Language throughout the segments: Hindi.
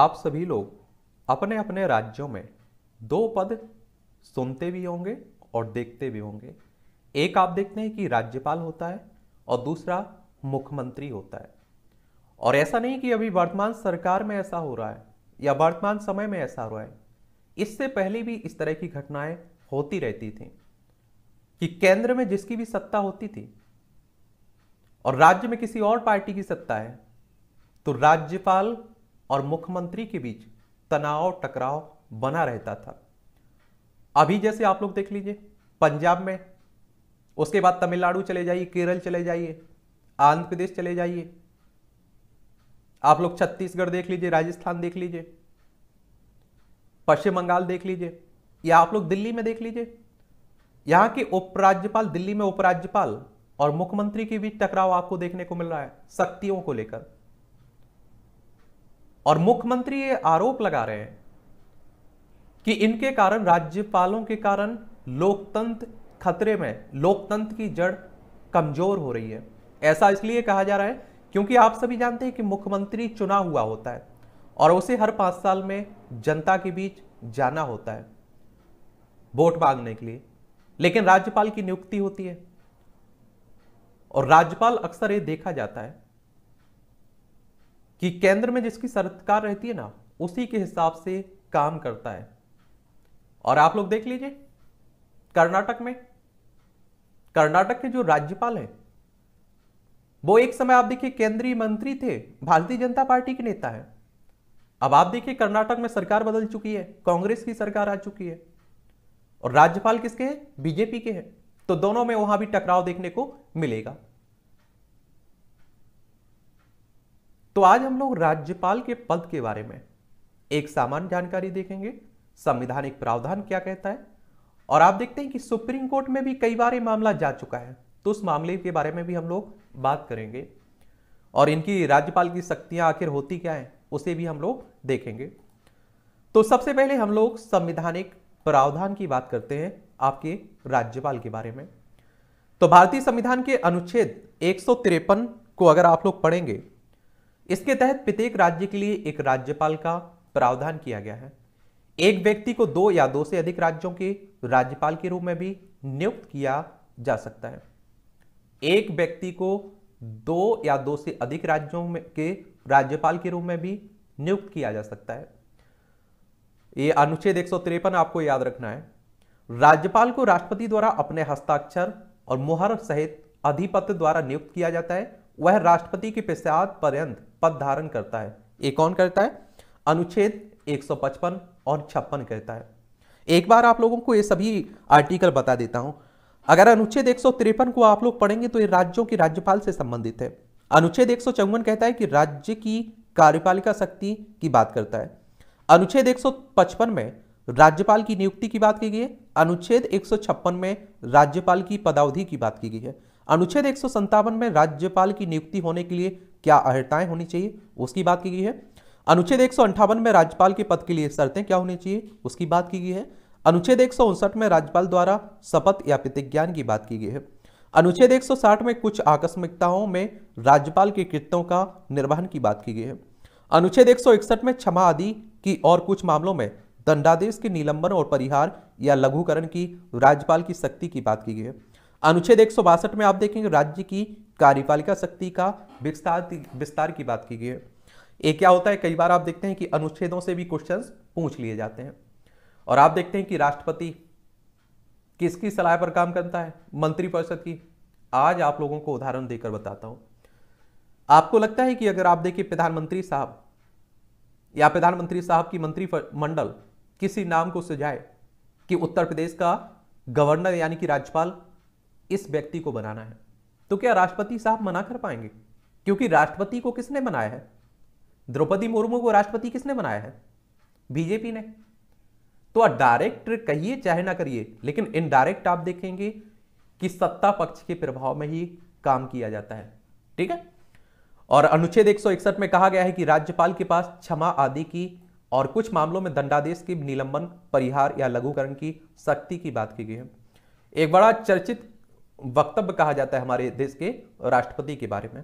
आप सभी लोग अपने अपने राज्यों में दो पद सुनते भी होंगे और देखते भी होंगे। एक आप देखते हैं कि राज्यपाल होता है और दूसरा मुख्यमंत्री होता है। और ऐसा नहीं कि अभी वर्तमान सरकार में ऐसा हो रहा है या वर्तमान समय में ऐसा हो रहा है। इससे पहले भी इस तरह की घटनाएँ होती रहती थी कि केंद्र में जिसकी भी सत्ता होती थी और राज्य में किसी और पार्टी की सत्ता है तो राज्यपाल और मुख्यमंत्री के बीच तनाव, टकराव बना रहता था। अभी जैसे आप लोग देख लीजिए, पंजाब में, उसके बाद तमिलनाडु चले जाइए, केरल चले जाइए, आंध्र प्रदेश चले जाइए। आप लोग छत्तीसगढ़ देख लीजिए, राजस्थान देख लीजिए, पश्चिम बंगाल देख लीजिए, या आप लोग दिल्ली में देख लीजिए, यहाँ के उपराज्यपाल, दिल्ली में उपराज्यपाल और मुख्यमंत्री के बीच टकराव आपको देखने को मिल रहा है, शक्तियों को लेकर। और मुख्यमंत्री ये आरोप लगा रहे हैं कि इनके कारण, राज्यपालों के कारण लोकतंत्र खतरे में, लोकतंत्र की जड़ कमज़ोर हो रही है। ऐसा इसलिए कहा जा रहा है क्योंकि आप सभी जानते हैं कि मुख्यमंत्री चुना हुआ होता है और उसे हर पाँच साल में जनता के बीच जाना होता है, वोट मांगने के लिए। लेकिन राज्यपाल की नियुक्ति होती है और राज्यपाल अक्सर ये देखा जाता है कि केंद्र में जिसकी सरकार रहती है ना, उसी के हिसाब से काम करता है। और आप लोग देख लीजिए, कर्नाटक में, कर्नाटक के जो राज्यपाल हैं, वो एक समय आप देखिए केंद्रीय मंत्री थे, भारतीय जनता पार्टी के नेता है। अब आप देखिए कर्नाटक में सरकार बदल चुकी है, कांग्रेस की सरकार आ चुकी है, और राज्यपाल किसके हैं? बीजेपी के हैं। तो दोनों में वहाँ भी टकराव देखने को मिलेगा। तो आज हम लोग राज्यपाल के पद के बारे में एक सामान्य जानकारी देखेंगे। संविधानिक प्रावधान क्या कहता है? और आप देखते हैं कि सुप्रीम कोर्ट में भी कई बार ये मामला जा चुका है तो उस मामले के बारे में भी हम लोग बात करेंगे। और इनकी राज्यपाल की शक्तियाँ आखिर होती क्या है, उसे भी हम लोग देखेंगे। तो सबसे पहले हम लोग संविधानिक प्रावधान की बात करते हैं आपके राज्यपाल के बारे में। तो भारतीय संविधान के अनुच्छेद एक सौ तिरपन को अगर आप लोग पढ़ेंगे इसके तहत प्रत्येक राज्य के लिए एक राज्यपाल का प्रावधान किया गया है। एक व्यक्ति को दो या दो से अधिक राज्यों के राज्यपाल के रूप में भी नियुक्त किया जा सकता है। एक व्यक्ति को दो या दो से अधिक राज्यों में के राज्यपाल के रूप में भी नियुक्त किया जा सकता है। यह अनुच्छेद एक सौ तिरपन आपको याद रखना है। राज्यपाल को राष्ट्रपति द्वारा अपने हस्ताक्षर और मुहर सहित अधिपत्र द्वारा नियुक्त किया जाता है। वह राष्ट्रपति के पश्चात पर्यंत पद धारण करता है। ये कौन करता है? अनुच्छेद 155 और छप्पन कहता है। एक बार आप लोगों को ये सभी आर्टिकल बता देता हूँ। अगर अनुच्छेद एक को आप लोग पढ़ेंगे तो ये राज्यों की राज्यपाल से संबंधित है। अनुच्छेद एक सौ चौवन कहता है कि राज्य की कार्यपालिका शक्ति की बात करता है। अनुच्छेद 155 में राज्यपाल की नियुक्ति की बात की गई है। अनुच्छेद एक सौ छप्पन में राज्यपाल की पदावधि की बात की गई है। अनुच्छेद एक में राज्यपाल की नियुक्ति होने के लिए क्या अर्हताएँ होनी चाहिए? उसकी बात की गई है। अनुच्छेद एक में राज्यपाल के पद के लिए शर्तें क्या होनी चाहिए? उसकी बात की गई है। अनुच्छेद एक सौ उनसठ में राज्यपाल द्वारा शपथ या प्रतिज्ञान की बात की गई है। अनुच्छेद 160 में कुछ आकस्मिकताओं में राज्यपाल के कृत्यों का निर्वहन की बात की गई है। अनुच्छेद 161 में क्षमा आदि की और कुछ मामलों में दंडादेश के निलंबन और परिहार या लघुकरण की राज्यपाल की शक्ति की बात की गई है। अनुच्छेद एक सौ बासठ में आप देखेंगे राज्य की कार्यपालिका शक्ति का विस्तार विस्तार की बात की गई है। एक क्या होता है? कई बार आप देखते हैं कि अनुच्छेदों से भी क्वेश्चंस पूछ लिए जाते हैं। और आप देखते हैं कि राष्ट्रपति किसकी सलाह पर काम करता है? मंत्रिपरिषद की। आज आप लोगों को उदाहरण देकर बताता हूँ। आपको लगता है कि अगर आप देखिए प्रधानमंत्री साहब या प्रधानमंत्री साहब की मंत्रिमंडल किसी नाम को सुझाए कि उत्तर प्रदेश का गवर्नर यानी कि राज्यपाल इस व्यक्ति को बनाना है। तो क्या राष्ट्रपति साहब मना कर पाएँगे? क्योंकि राष्ट्रपति को किसने बनाया है? द्रौपदी मुर्मू को राष्ट्रपति किसने बनाया है? बीजेपी ने। तो डायरेक्ट कहिए चाहे ना करिए, लेकिन इनडायरेक्ट आप देखेंगे कि सत्ता पक्ष के प्रभाव में ही काम किया जाता है। ठीक है? और अनुच्छेद 161 में कहा गया है कि राज्यपाल के पास क्षमा आदि की और कुछ मामलों में दंडादेश की निलंबन, परिहार या लघुकरण की शक्ति की बात की गई है। एक बड़ा चर्चित वक्तव्य कहा जाता है हमारे देश के राष्ट्रपति के बारे में,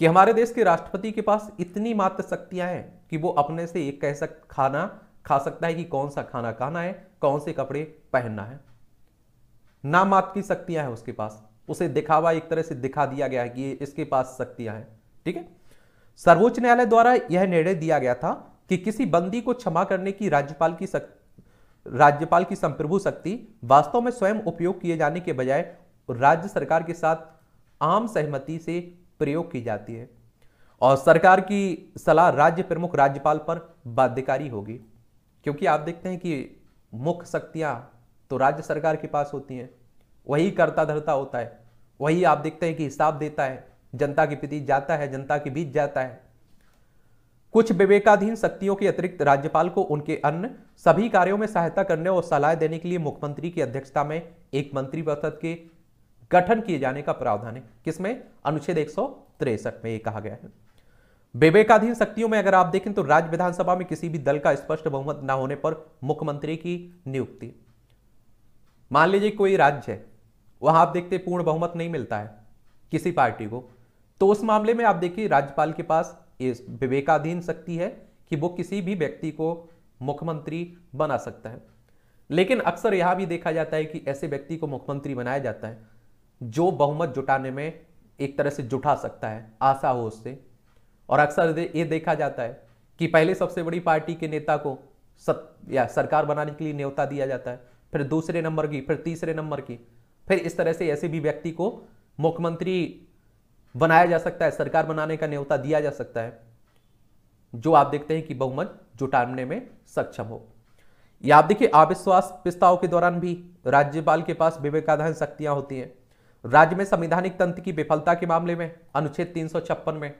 कि हमारे देश के राष्ट्रपति के पास इतनी मात्र शक्तियाँ हैं कि वो अपने से एक कह सक, खाना खा सकता है कि कौन सा खाना खाना है, कौन से कपड़े पहनना है। ना मात्र की शक्तियाँ हैं उसके पास। उसे दिखावा एक तरह से दिखा दिया गया है कि इसके पास शक्तियाँ हैं, ठीक है? सर्वोच्च न्यायालय द्वारा यह निर्णय दिया गया था कि किसी बंदी को क्षमा करने की राज्यपाल की सक... राज्यपाल की संप्रभु शक्ति वास्तव में स्वयं उपयोग किए जाने के बजाय राज्य सरकार के साथ आम सहमति से प्रयोग की जाती है। और सरकार की सलाह राज्य प्रमुख राज्यपाल पर बाध्यकारी होगी, क्योंकि आप देखते हैं कि मुख्य शक्तियाँ तो राज्य सरकार के पास होती हैं। वही करता धरता होता है, वही आप देखते हैं कि हिसाब देता है, जनता के प्रति जाता है, जनता के बीच जाता है। कुछ विवेकाधीन शक्तियों के अतिरिक्त राज्यपाल को उनके अन्य सभी कार्यों में सहायता करने और सलाह देने के लिए मुख्यमंत्री की अध्यक्षता में एक मंत्रिपरिषद के गठन किए जाने का प्रावधान है। किसमें? अनुच्छेद एक में यह कहा गया है। विवेकाधीन शक्तियों में अगर आप देखें तो राज्य विधानसभा में किसी भी दल का स्पष्ट बहुमत न होने पर मुख्यमंत्री की नियुक्ति। मान लीजिए कोई राज्य है, वहाँ आप देखते पूर्ण बहुमत नहीं मिलता है किसी पार्टी को। तो उस मामले में आप देखिए राज्यपाल के पास विवेकाधीन शक्ति है कि वो किसी भी व्यक्ति को मुख्यमंत्री बना सकता है। लेकिन अक्सर यहाँ भी देखा जाता है कि ऐसे व्यक्ति को मुख्यमंत्री बनाया जाता है। जो बहुमत जुटाने में एक तरह से जुटा सकता है, आशा हो उससे। और अक्सर ये देखा जाता है कि पहले सबसे बड़ी पार्टी के नेता को सत, या सरकार बनाने के लिए न्योता दिया जाता है, फिर दूसरे नंबर की, फिर तीसरे नंबर की, फिर इस तरह से ऐसे भी व्यक्ति को मुख्यमंत्री बनाया जा सकता है, सरकार बनाने का न्योता दिया जा सकता है, जो आप देखते हैं कि बहुमत जुटाने में सक्षम हो। या आप देखिए, अविश्वास प्रस्ताव के दौरान भी राज्यपाल के पास विवेकाधीन शक्तियाँ होती हैं। राज्य में संवैधानिक तंत्र की विफलता के मामले में, अनुच्छेद तीन सौ छप्पन में,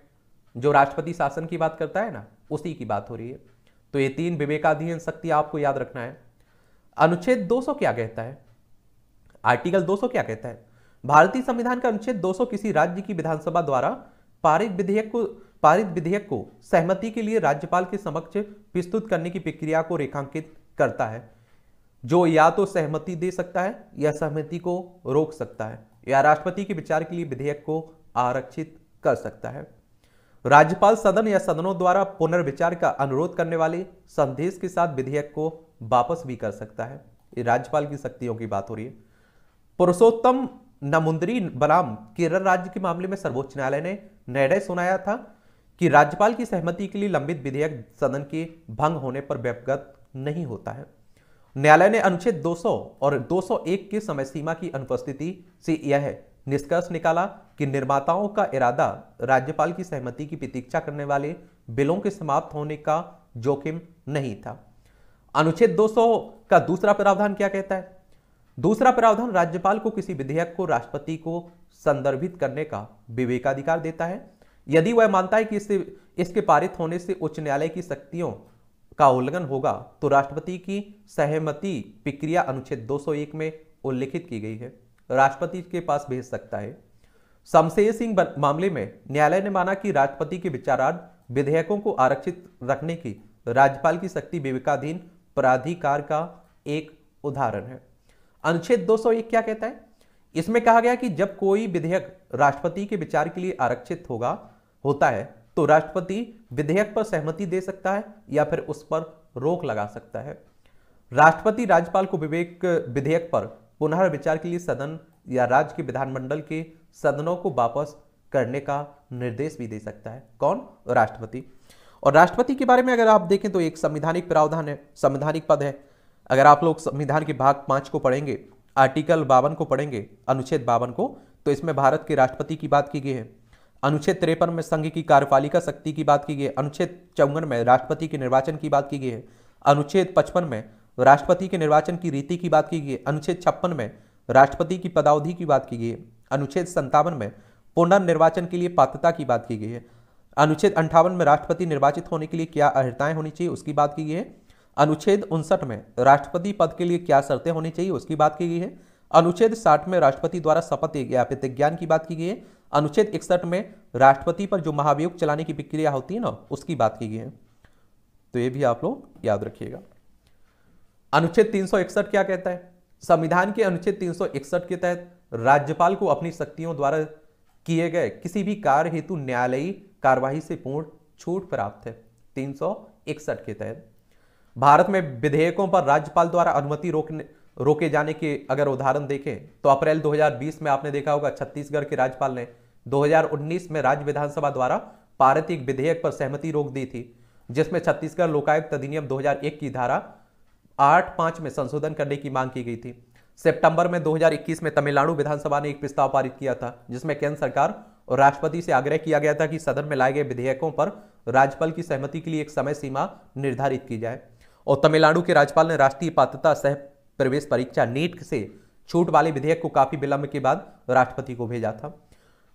जो राष्ट्रपति शासन की बात करता है ना, उसी की बात हो रही है। तो ये तीन विवेकाधीन शक्ति आपको याद रखना है। अनुच्छेद 200 क्या कहता है? आर्टिकल 200 क्या कहता है? भारतीय संविधान का अनुच्छेद 200 किसी राज्य की विधानसभा द्वारा पारित विधेयक को, पारित विधेयक को सहमति के लिए राज्यपाल के समक्ष प्रस्तुत करने की प्रक्रिया को रेखांकित करता है। जो या तो सहमति दे सकता है या सहमति को रोक सकता है। या राष्ट्रपति के विचार के लिए विधेयक को आरक्षित कर सकता है। राज्यपाल सदन या सदनों द्वारा पुनर्विचार का अनुरोध करने वाले संदेश के साथ विधेयक को वापस भी कर सकता है। ये राज्यपाल की शक्तियों की बात हो रही है। पुरुषोत्तम नमुंदरी बनाम केरल राज्य के मामले में सर्वोच्च न्यायालय ने निर्णय सुनाया था कि राज्यपाल की सहमति के लिए लंबित विधेयक सदन के भंग होने पर व्यवगत नहीं होता है। न्यायालय ने अनुच्छेद 200 और 201 की समय सीमा की अनुपस्थिति से यह निष्कर्ष निकाला कि निर्माताओं का इरादा राज्यपाल की सहमति की प्रतीक्षा करने वाले बिलों के समाप्त होने का जोखिम नहीं था। अनुच्छेद 200 का दूसरा प्रावधान क्या कहता है? दूसरा प्रावधान राज्यपाल को किसी विधेयक को राष्ट्रपति को संदर्भित करने का विवेकाधिकार देता है। यदि वह मानता है कि इससे, इसके पारित होने से उच्च न्यायालय की शक्तियों का उल्लंघन होगा तो राष्ट्रपति की सहमति प्रक्रिया अनुच्छेद 201 में उल्लिखित की गई है। राष्ट्रपति के पास भेज सकता है। शमशेर सिंह मामले में न्यायालय ने माना कि राष्ट्रपति के विचारार्थ विधेयकों को आरक्षित रखने की राज्यपाल की शक्ति विवेकाधीन प्राधिकार का एक उदाहरण है। अनुच्छेद 201 क्या कहता है? इसमें कहा गया कि जब कोई विधेयक राष्ट्रपति के विचार के लिए आरक्षित होगा, होता है तो राष्ट्रपति विधेयक पर सहमति दे सकता है या फिर उस पर रोक लगा सकता है। राष्ट्रपति राज्यपाल को विवेक विधेयक पर पुनर्विचार के लिए सदन या राज्य के विधानमंडल के सदनों को वापस करने का निर्देश भी दे सकता है। कौन? राष्ट्रपति। और राष्ट्रपति के बारे में अगर आप देखें तो एक संविधानिक प्रावधान है, संवैधानिक पद है। अगर आप लोग संविधान के भाग पाँच को पढ़ेंगे, आर्टिकल बावन को पढ़ेंगे, अनुच्छेद बावन को तो इसमें भारत के राष्ट्रपति की बात की गई है। अनुच्छेद तिरपन में संघ की कार्यपालिका शक्ति की बात की गई है, अनुच्छेद चौवन में राष्ट्रपति के निर्वाचन की बात की गई है, अनुच्छेद पचपन में राष्ट्रपति के निर्वाचन की रीति की बात की गई है, अनुच्छेद छप्पन में राष्ट्रपति की पदावधि की बात की गई है, अनुच्छेद संतावन में पुनर्निर्वाचन के लिए पात्रता की बात की गई है, अनुच्छेद अंठावन में राष्ट्रपति निर्वाचित होने के लिए क्या अर्हताएँ होनी चाहिए, उसकी बात की गई है, अनुच्छेद उनसठ में राष्ट्रपति पद के लिए क्या शर्तें होनी चाहिए, उसकी बात की गई है अनुच्छेद साठ में राष्ट्रपति द्वारा शपथ या प्रतिज्ञान की बात की गई है। अनुच्छेद इकसठ में राष्ट्रपति पर जो महाभियोग चलाने की प्रक्रिया होती है ना, उसकी बात की गई है। तो ये भी आप लोग याद रखिएगा। अनुच्छेद 361 क्या कहता है? संविधान के अनुच्छेद 361 के तहत राज्यपाल को अपनी शक्तियों द्वारा किए गए किसी भी कार्य हेतु न्यायालयी कार्यवाही से पूर्ण छूट प्राप्त है, तीन सौ इकसठ के तहत। भारत में विधेयकों पर राज्यपाल द्वारा अनुमति रोकने रोके जाने के अगर उदाहरण देखें तो अप्रैल 2020 में आपने देखा होगा छत्तीसगढ़ के राज्यपाल ने 2019 में राज्य विधानसभा द्वारा पारित एक विधेयक पर सहमति रोक दी थी, जिसमें छत्तीसगढ़ लोकायुक्त अधिनियम 2001 की धारा आठ पाँच में संशोधन करने की मांग की गई थी। सितंबर में 2021 में तमिलनाडु विधानसभा ने एक प्रस्ताव पारित किया था, जिसमें केंद्र सरकार और राष्ट्रपति से आग्रह किया गया था कि सदन में लाए गए विधेयकों पर राज्यपाल की सहमति के लिए एक समय सीमा निर्धारित की जाए। और तमिलनाडु के राज्यपाल ने राष्ट्रीय पात्रता सह प्रवेश परीक्षा नीट से छूट वाले विधेयक को काफ़ी विलंब के बाद राष्ट्रपति को भेजा था।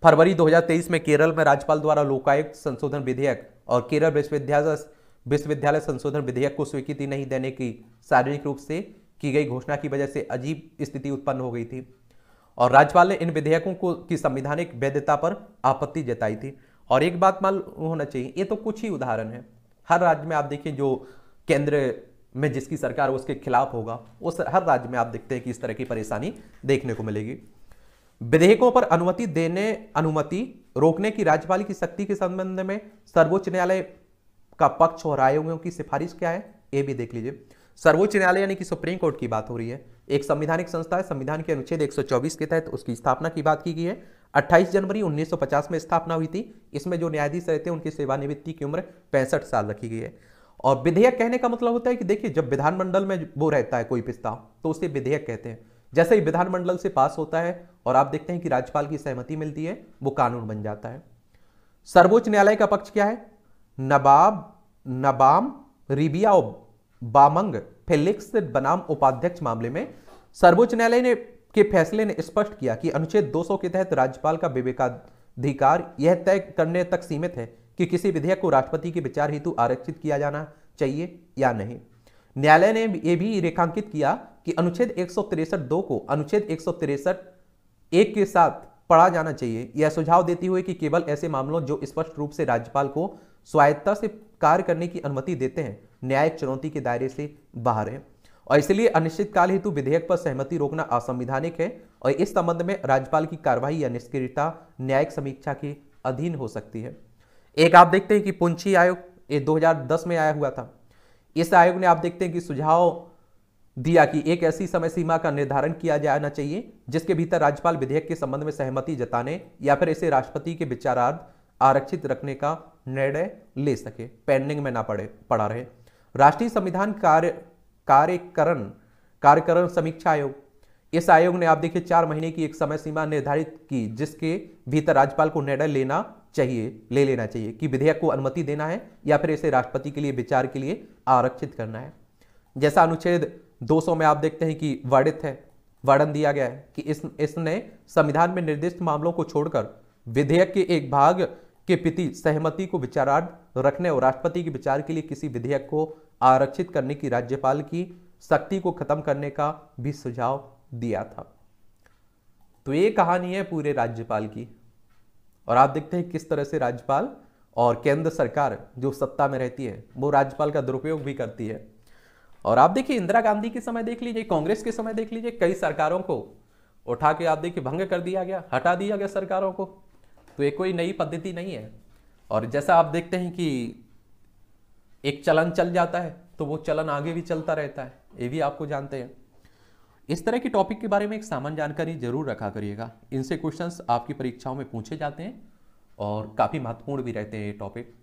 फरवरी 2023 में केरल में राज्यपाल द्वारा लोकायुक्त संशोधन विधेयक और केरल विश्वविद्यालय विश्वविद्यालय संशोधन विधेयक को स्वीकृति नहीं देने की शारीरिक रूप से की गई घोषणा की वजह से अजीब स्थिति उत्पन्न हो गई थी और राज्यपाल ने इन विधेयकों को की संवैधानिक वैधता पर आपत्ति जताई थी। और एक बात मान होना चाहिए, ये तो कुछ ही उदाहरण है। हर राज्य में आप देखिए जो केंद्र में जिसकी सरकार उसके खिलाफ होगा, उस हर राज्य में आप देखते हैं कि इस तरह की परेशानी देखने को मिलेगी। विधेयकों पर अनुमति देने, अनुमति रोकने की राज्यपाल की शक्ति के संबंध में सर्वोच्च न्यायालय का पक्ष और आयोगों की सिफारिश क्या है, ये भी देख लीजिए। सर्वोच्च न्यायालय यानी कि सुप्रीम कोर्ट की बात हो रही है। एक संविधानिक संस्था है, संविधान के अनुच्छेद 124 के तहत उसकी स्थापना की बात की गई है। 28 जनवरी 1950 में स्थापना हुई थी। इसमें जो न्यायाधीश रहते हैं, उनकी सेवानिवृत्ति की उम्र पैंसठ साल रखी गई है। और विधेयक कहने का मतलब होता है कि देखिए, जब विधानमंडल में वो रहता है कोई प्रस्ताव तो उसे विधेयक कहते हैं। जैसे ही विधानमंडल से पास होता है और आप देखते हैं कि राज्यपाल की सहमति मिलती है, वो कानून बन जाता है। सर्वोच्च न्यायालय का पक्ष क्या है? नबाब, नबाम, रिबिया बामंग, फेलिक्स बनाम उपाध्यक्ष मामले में सर्वोच्च न्यायालय ने, के फैसले ने स्पष्ट किया कि अनुच्छेद 200 के तहत राज्यपाल का विवेकाधिकार, यह तय करने तक सीमित है। कि किसी विधेयक को राष्ट्रपति के विचार हेतु आरक्षित किया जाना चाहिए या नहीं। न्यायालय ने यह भी रेखांकित किया कि अनुच्छेद एक दो को अनुच्छेद एक एक के साथ पढ़ा जाना चाहिए। यह सुझाव देती हुई कि केवल ऐसे मामलों जो स्पष्ट रूप से राज्यपाल को स्वायत्ता से कार्य करने की अनुमति देते हैं, न्यायिक चुनौती के दायरे से बाहर है। और इसलिए अनिश्चितकाल हेतु विधेयक पर सहमति रोकना असंविधानिक है और इस संबंध में राज्यपाल की कार्रवाई या निष्क्रियता न्यायिक समीक्षा के अधीन हो सकती है। एक आप देखते हैं कि पुंछी आयोग, ये 2010 में आया हुआ था। इस आयोग ने आप देखते हैं कि सुझाव दिया कि एक ऐसी समय सीमा का निर्धारण किया जाना चाहिए, जिसके भीतर राज्यपाल विधेयक के संबंध में सहमति जताने या फिर इसे राष्ट्रपति के विचारार्थ आरक्षित रखने का निर्णय ले सके। पेंडिंग में ना पड़े, पड़ा रहे। राष्ट्रीय संविधान कार्य, कार्यकरण कार्यकरण समीक्षा आयोग। इस आयोग ने आप देखिए, चार महीने की एक समय सीमा निर्धारित की, जिसके भीतर राज्यपाल को निर्णय लेना चाहिए, ले लेना चाहिए कि विधेयक को अनुमति देना है या फिर इसे राष्ट्रपति के लिए, विचार के लिए आरक्षित करना है। जैसा अनुच्छेद 200 में आप देखते हैं कि वर्णित है, वर्णन दिया गया है कि इस, इसने संविधान में निर्दिष्ट मामलों को छोड़कर विधेयक के एक भाग के प्रति सहमति को विचारार्थ रखने और राष्ट्रपति के विचार के लिए किसी विधेयक को आरक्षित करने की, राज्यपाल की शक्ति को खत्म करने का भी सुझाव दिया था। तो ये कहानी है पूरे राज्यपाल की। और आप देखते हैं किस तरह से राज्यपाल और केंद्र सरकार जो सत्ता में रहती है, वो राज्यपाल का दुरुपयोग भी करती है। और आप देखिए, इंदिरा गांधी के समय देख लीजिए, कांग्रेस के समय देख लीजिए, कई सरकारों को उठा के आप देखिए, भंग कर दिया गया, हटा दिया गया सरकारों को। तो ये कोई नई पद्धति नहीं है। और जैसा आप देखते हैं कि एक चलन चल जाता है तो वो चलन आगे भी चलता रहता है, ये भी आपको जानते हैं। इस तरह के टॉपिक के बारे में एक सामान्य जानकारी ज़रूर रखा करिएगा। इनसे क्वेश्चंस आपकी परीक्षाओं में पूछे जाते हैं और काफ़ी महत्वपूर्ण भी रहते हैं ये टॉपिक